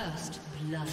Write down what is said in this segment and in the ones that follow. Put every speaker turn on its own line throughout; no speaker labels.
First blood.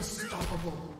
Unstoppable.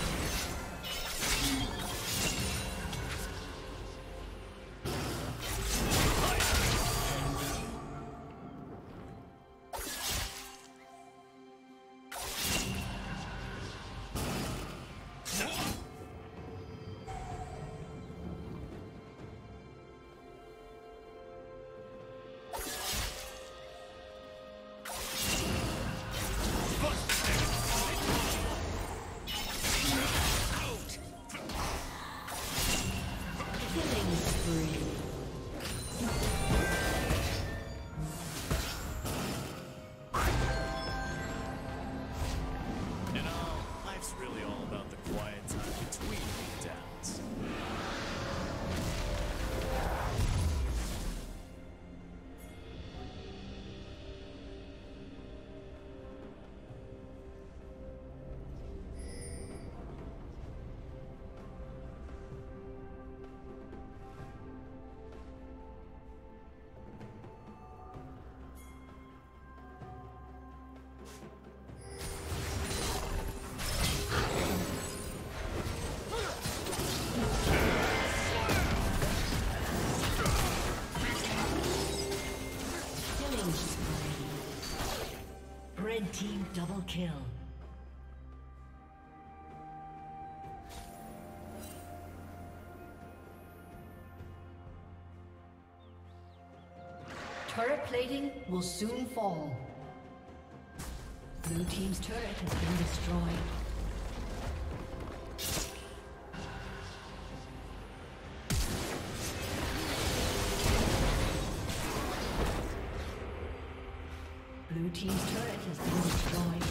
Turret plating will soon fall. Blue Team's turret has been destroyed. Destroyed.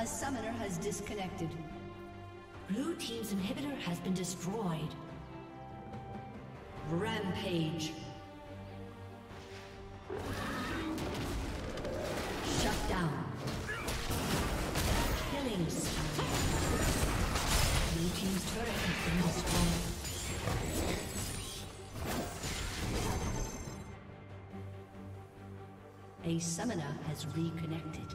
A summoner has disconnected.
Blue team's inhibitor has been destroyed. Rampage. Shut down. Killing. Blue team's turret has been destroyed.
A summoner has reconnected.